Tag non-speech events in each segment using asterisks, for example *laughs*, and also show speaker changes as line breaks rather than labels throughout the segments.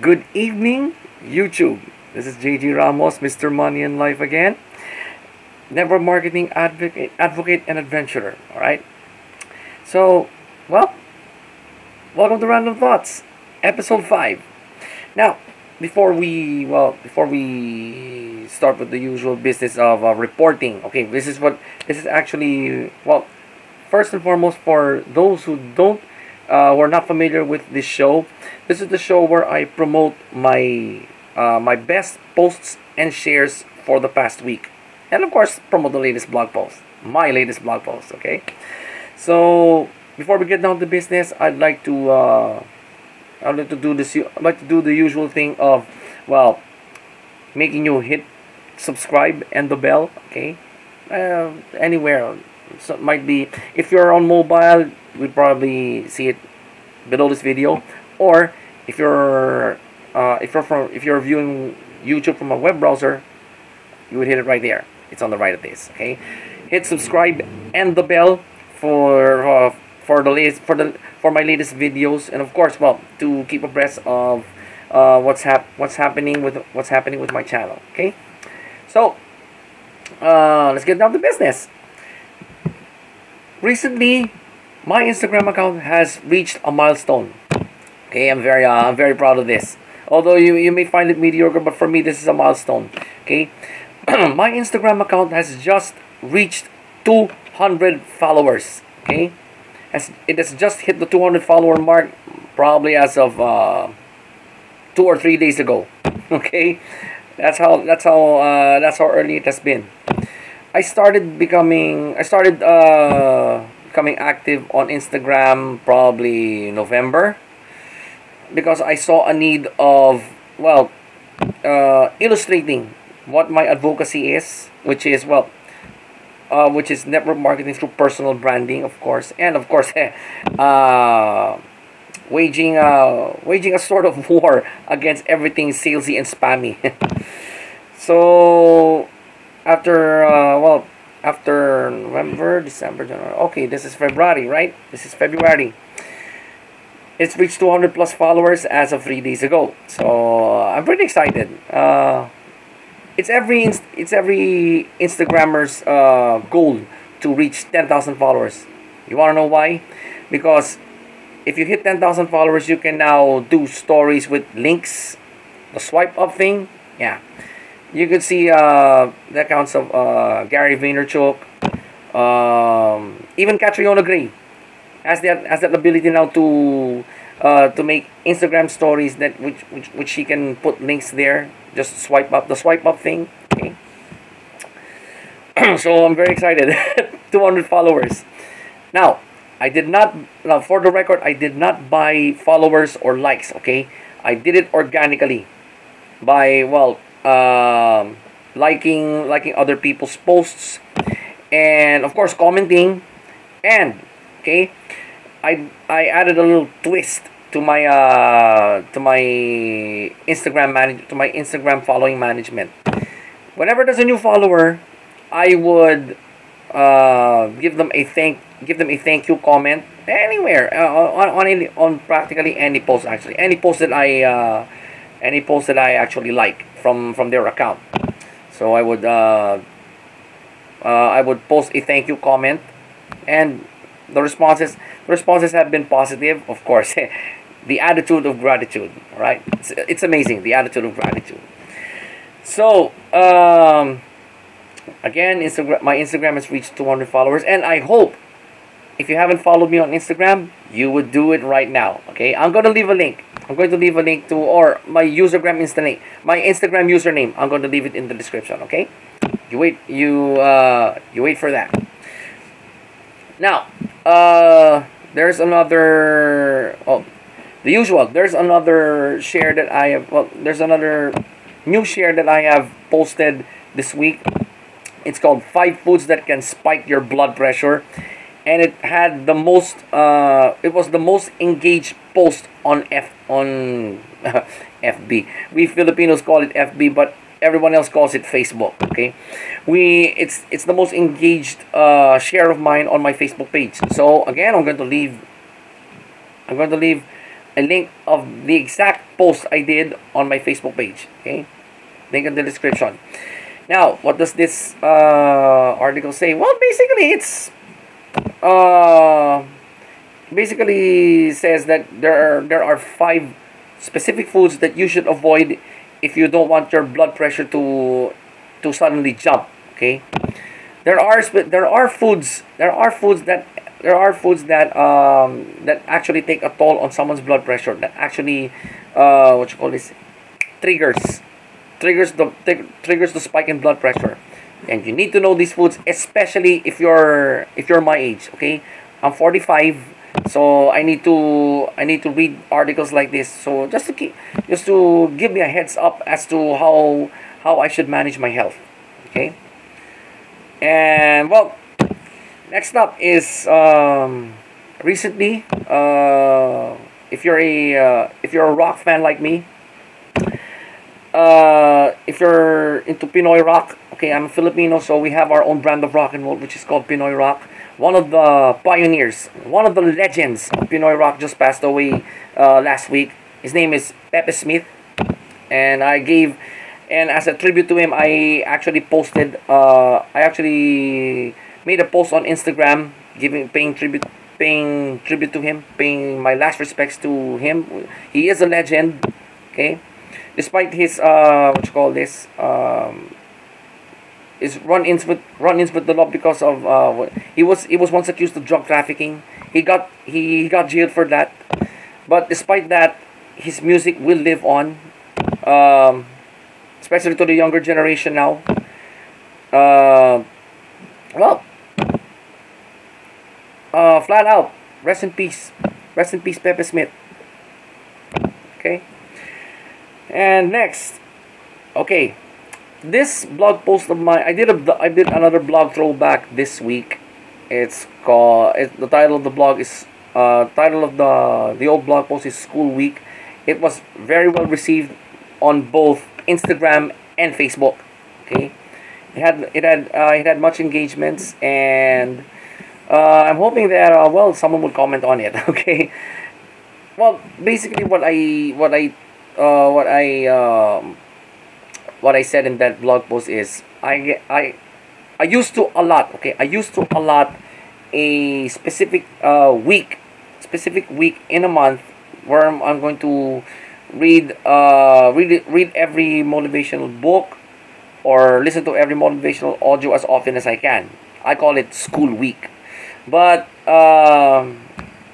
Good evening, YouTube. This is JG Ramos, Mr. Money and Life again. Network marketing advocate, advocate and adventurer. All right. So, well, welcome to Random Thoughts, episode five. Now, before we well, before we start with the usual business of uh, reporting, okay, this is what this is actually well. First and foremost, for those who don't uh, who are not familiar with this show, this is the show where I promote my uh, my best posts and shares for the past week, and of course promote the latest blog post, my latest blog post. Okay, so before we get down to business, I'd like to uh, I'd like to do this. I'd like to do the usual thing of well, making you hit subscribe and the bell. Okay, uh, anywhere. So it might be if you're on mobile, you'd probably see it below this video, or if you're uh, if you're from if you're viewing YouTube from a web browser, you would hit it right there. It's on the right of this. Okay, hit subscribe and the bell for uh, for the latest for the for my latest videos, and of course, well, to keep abreast of uh, what's hap what's happening with what's happening with my channel. Okay, so uh, let's get down to business. Recently, my Instagram account has reached a milestone. Okay, I'm very uh, I'm very proud of this. Although you, you may find it mediocre, but for me this is a milestone. Okay, *clears throat* my Instagram account has just reached 200 followers. Okay, as it has just hit the 200 follower mark, probably as of uh, two or three days ago. *laughs* Okay, that's how that's how uh, that's how early it has been. I started becoming I started uh, becoming active on Instagram probably November because I saw a need of well uh, illustrating what my advocacy is, which is well uh, which is network marketing through personal branding, of course, and of course, *laughs* uh, waging uh, waging a sort of *laughs* war against everything salesy and spammy. *laughs* so after uh, well after November, December, January. Okay, this is February, right? This is February. It's reached 200 plus followers as of three days ago. So I'm pretty excited. Uh, it's every it's every Instagrammer's uh, goal to reach 10,000 followers. You want to know why? Because if you hit 10,000 followers, you can now do stories with links, the swipe up thing. Yeah, you can see uh, the accounts of uh, Gary Vaynerchuk, um, even Catriona Gray has that has that ability now to uh, to make Instagram stories that which, which which she can put links there. Just swipe up the swipe up thing. Okay. *clears throat* so I'm very excited. *laughs* 200 followers. Now, I did not now for the record, I did not buy followers or likes, okay? I did it organically by well, um, liking liking other people's posts and of course commenting and okay I I added a little twist to my uh to my Instagram manage to my Instagram following management. Whenever there's a new follower, I would uh give them a thank give them a thank you comment anywhere uh, on on any, on practically any post actually any post that I uh any post that I actually like from from their account. So I would uh, uh I would post a thank you comment. And the responses the responses have been positive of course. *laughs* The attitude of gratitude right? It's, it's amazing the attitude of gratitude. So um again instagram my instagram has reached 200 followers. And i hope if you haven't followed me on instagram you would do it right now okay? I'm to leave a link i'm going to leave a link to or my usergram instantly my instagram username. I'm going to leave it in the description okay? You wait you uh you wait for that. Now uh there's another oh the usual. There's another share that i have well there's another new share that i have posted this week. It's called five foods that can spike your blood pressure and it had the most uh it was the most engaged post on f on *laughs* fb we filipinos call it fb but everyone else calls it facebook okay we it's it's the most engaged uh share of mine on my facebook page so again i'm going to leave i'm going to leave a link of the exact post I did on my Facebook page. Okay, link in the description. Now, what does this uh, article say? Well, basically, it's uh, basically says that there are there are five specific foods that you should avoid if you don't want your blood pressure to to suddenly jump. Okay, there are there are foods there are foods that there are foods that um, that actually take a toll on someone's blood pressure that actually uh, what you call this triggers triggers the triggers the spike in blood pressure and you need to know these foods especially if you're if you're my age okay? I'm 45 so i need to i need to read articles like this. So just to keep just to give me a heads up as to how how i should manage my health okay? And well next up is um, recently uh, if you're a uh, if you're a rock fan like me uh, if you're into Pinoy rock okay I'm Filipino so we have our own brand of rock and roll which is called Pinoy rock. One of the pioneers one of the legends of Pinoy rock just passed away uh, last week. His name is Pepe Smith and I gave and as a tribute to him i actually posted uh, i actually made a post on instagram giving paying tribute paying tribute to him paying my last respects to him. He is a legend okay despite his uh what you call this um is run-ins with run-ins with the law because of uh he was he was once accused of drug trafficking he got he, he got jailed for that but despite that his music will live on um especially to the younger generation now. Uh, well, uh, flat out, rest in peace, rest in peace, Pepe Smith. Okay, and next, okay, this blog post of mine, I did a, I did another blog throwback this week. It's called. It, the title of the blog is. Uh, title of the the old blog post is School Week. It was very well received on both Instagram and Facebook. Okay, it had it had uh, it had much engagements, and uh, I'm hoping that uh, well someone will comment on it. *laughs* Okay, well basically what I what I uh, what I um, what I said in that blog post is I I I used to a lot. Okay, I used to a lot a specific uh, week specific week in a month where I'm, I'm going to read uh read read every motivational book or listen to every motivational audio as often as I can. I call it school week. But um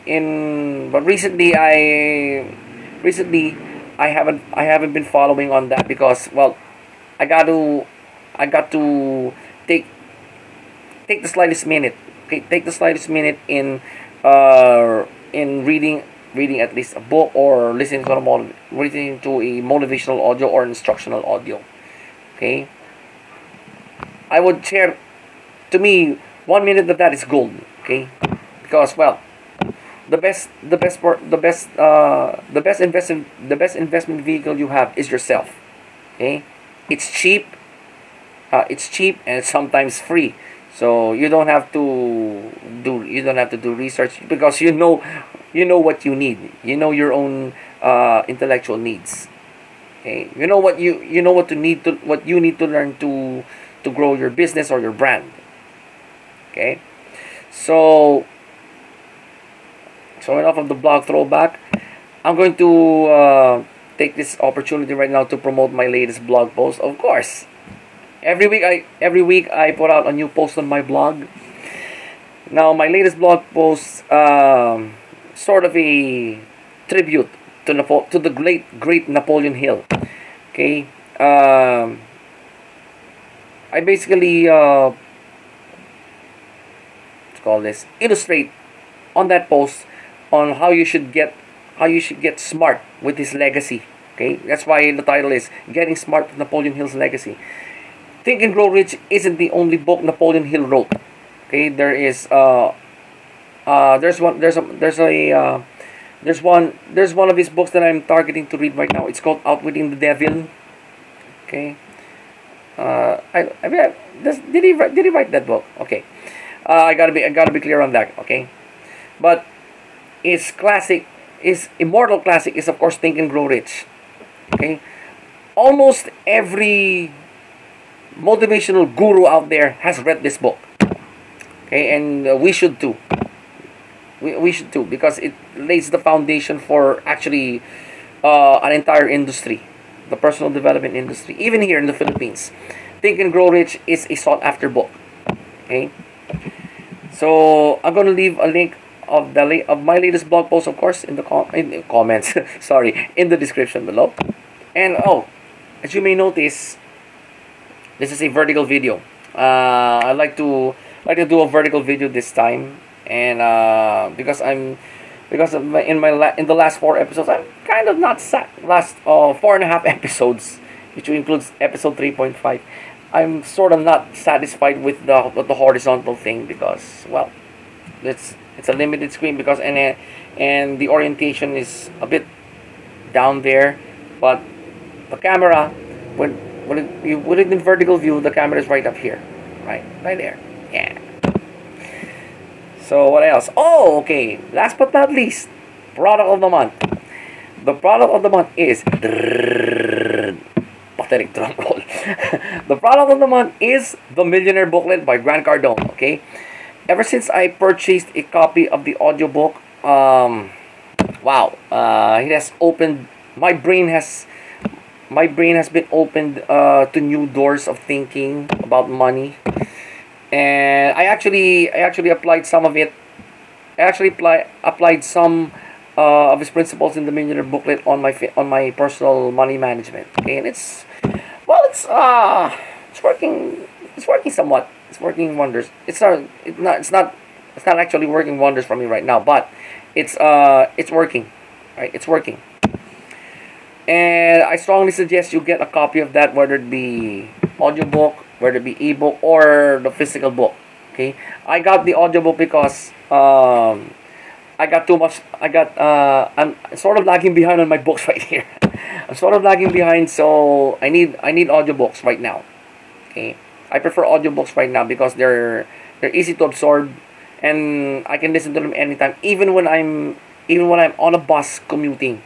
in but recently I recently I haven't I haven't been following on that because well I got to I got to take take the slightest minute okay take the slightest minute in uh in reading reading at least a book or listening to a motiv- listening to a motivational audio or instructional audio. Okay. I would share. To me, one minute of that is gold. Okay, because well, the best, the best part, the best, uh, the best investment, the best investment vehicle you have is yourself. Okay, it's cheap. Uh, it's cheap and sometimes free. So you don't have to do you don't have to do research because you know you know what you need. You know your own uh, intellectual needs. Okay, you know what you you know what to need to what you need to learn to to grow your business or your brand. Okay, so so enough of the blog throwback. I'm going to uh, take this opportunity right now to promote my latest blog post. Of course, every week I every week I put out a new post on my blog. Now my latest blog post. Um, sort of a tribute to Napo- to the great great Napoleon Hill. Okay, um, I basically uh, let's call this illustrate on that post on how you should get how you should get smart with his legacy. Okay, that's why the title is Getting Smart with Napoleon Hill's Legacy. Think and Grow Rich isn't the only book Napoleon Hill wrote. Okay, there is uh, uh, there's one. There's a. There's a. Uh, there's one. There's one of his books that I'm targeting to read right now. It's called Outwitting the Devil. Okay. Uh, I. I mean, does, did he write? Did he write that book? Okay. Uh, I gotta be. I gotta be clear on that. Okay. But it's classic. is immortal classic is of course Think and Grow Rich. Okay, almost every motivational guru out there has read this book. Okay, and uh, we should too. We, we should too because it lays the foundation for actually uh, an entire industry, the personal development industry, even here in the Philippines. Think and Grow Rich is a sought after book. Okay, so I'm gonna leave a link of the of my latest blog post, of course, in the com- in comments. *laughs* sorry, in the description below. And oh, as you may notice, this is a vertical video. Uh, I like to like to do a vertical video this time, and uh, because I'm because of my, in my la- in the last four episodes, I'm kind of not sat last uh, four and a half *laughs* episodes, which includes episode three point five. I'm sort of not satisfied with the with the horizontal thing because well, it's it's a limited screen because and uh, and the orientation is a bit down there, but the camera when when it, you put it in vertical view, the camera is right up here, right, right there. Yeah. So what else? Oh, okay. Last but not least, product of the month. The product of the month is *laughs* *laughs* the product of the month is the Millionaire Booklet by Grant Cardone. Okay, ever since I purchased a copy of the audiobook, um, wow, uh, it has opened my brain has my brain has been opened uh, to new doors of thinking about money. And i actually i actually applied some of it i actually apply, applied some uh, of his principles in the millionaire booklet on my on my personal money management. Okay and it's well it's uh it's working it's working somewhat it's working wonders it's not it's not it's not it's not actually working wonders for me right now but it's uh it's working right it's working and I strongly suggest you get a copy of that, whether it be audiobook, whether it be ebook, or the physical book. Okay, I got the audiobook because um, I got too much. I got uh, I'm sort of lagging behind on my books *laughs* right here. I'm sort of lagging behind, so I need I need audiobooks right now. Okay, I prefer audiobooks right now because they're they're easy to absorb, and I can listen to them anytime, even when I'm even when I'm on a bus commuting.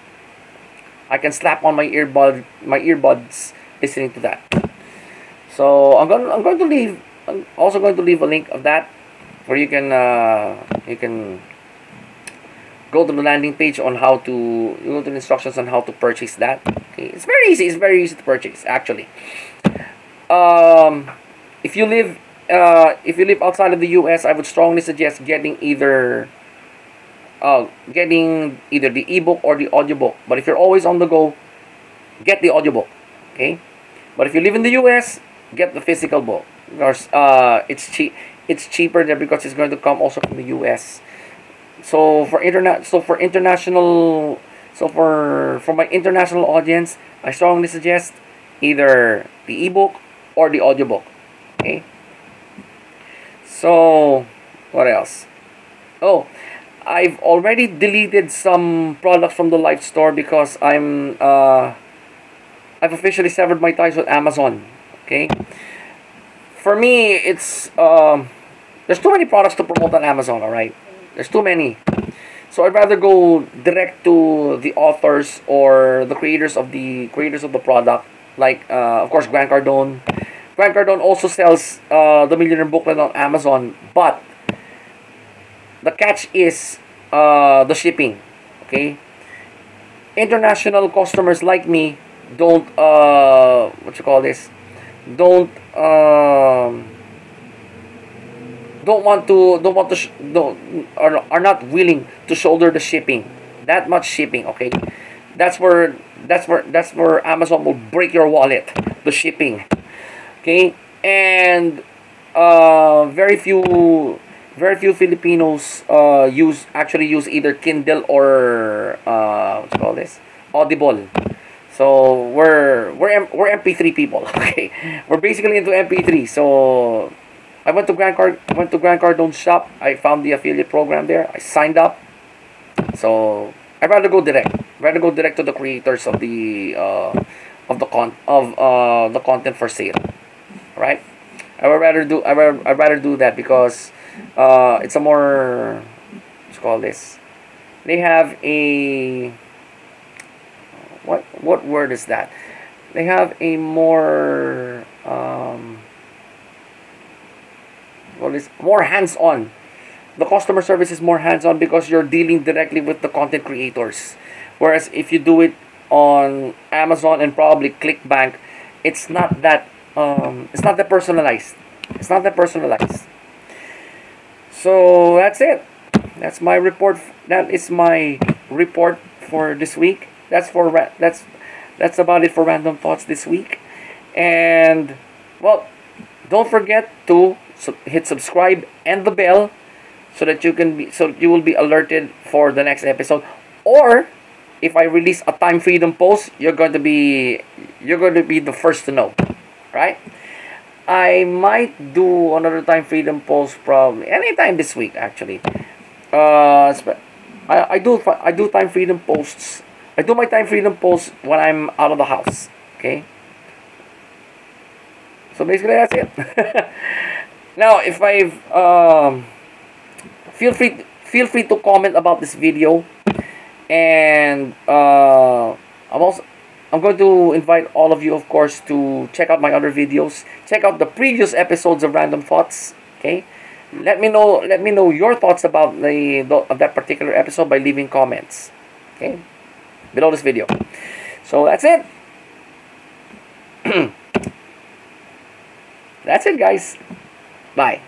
I can slap on my earbud my earbuds listening to that. So I'm going I'm going to leave I'm also going to leave a link of that where you can uh, you can go to the landing page on how to you go to the instructions on how to purchase that. Okay, it's very easy. It's very easy to purchase actually. Um, if you live uh, if you live outside of the U.S., I would strongly suggest getting either uh, getting either the ebook or the audiobook. But if you're always on the go, get the audiobook. Okay. But if you live in the U.S., get the physical book because uh, it's cheap. It's cheaper there because it's going to come also from the U.S. So for internet, so for international, so for for my international audience, I strongly suggest either the ebook or the audiobook. Okay. So what else? Oh, I've already deleted some products from the Life Store because I'm uh, I've officially severed my ties with Amazon. Okay, for me it's um, there's too many products to promote on Amazon. All right, there's too many. So I'd rather go direct to the authors or the creators of the creators of the product, like uh, of course Grant Cardone. Grant Cardone also sells uh, the Millionaire Booklet on Amazon, but the catch is uh, the shipping okay? International customers like me don't uh, what you call this? Don't um, don't want to don't want to sh- don't are, are not willing to shoulder the shipping that much shipping okay? That's where that's where that's where amazon will break your wallet the shipping okay and uh, very few very few Filipinos uh, use actually use either Kindle or uh, what's call this Audible. So we're we're M- we're MP3 people. *laughs* Okay, we're basically into MP3. So I went to Grand Card went to Grant Cardone's shop. I found the affiliate program there. I signed up. So I'd rather go direct. I'd rather go direct to the creators of the uh, of the con of uh, the content for sale. Right? I would rather do I would I'd rather do that because uh, it's a more what's call this they have a what what word is that? They have a more um, what is more hands-on. The customer service is more hands-on because you're dealing directly with the content creators. Whereas if you do it on Amazon and probably ClickBank, it's not that um, it's not that personalized. It's not that personalized. So that's it. That's my report. That is my report for this week. That's for that's that's about it for random thoughts this week. And well, don't forget to hit subscribe and the bell so that you can be so you will be alerted for the next episode or if I release a time freedom post, you're going to be you're going to be the first to know, right? I might do another time freedom post probably anytime this week actually. Uh, I, I do I do time freedom posts. I do my time freedom posts when I'm out of the house. Okay. So basically that's it. *laughs* now if I've um, feel free feel free to comment about this video and uh, I'm also I'm going to invite all of you, of course, to check out my other videos. Check out the previous episodes of Random Thoughts. Okay, let me know. Let me know your thoughts about the, of that particular episode by leaving comments. Okay, below this video. So that's it. *clears throat* that's it, guys. Bye.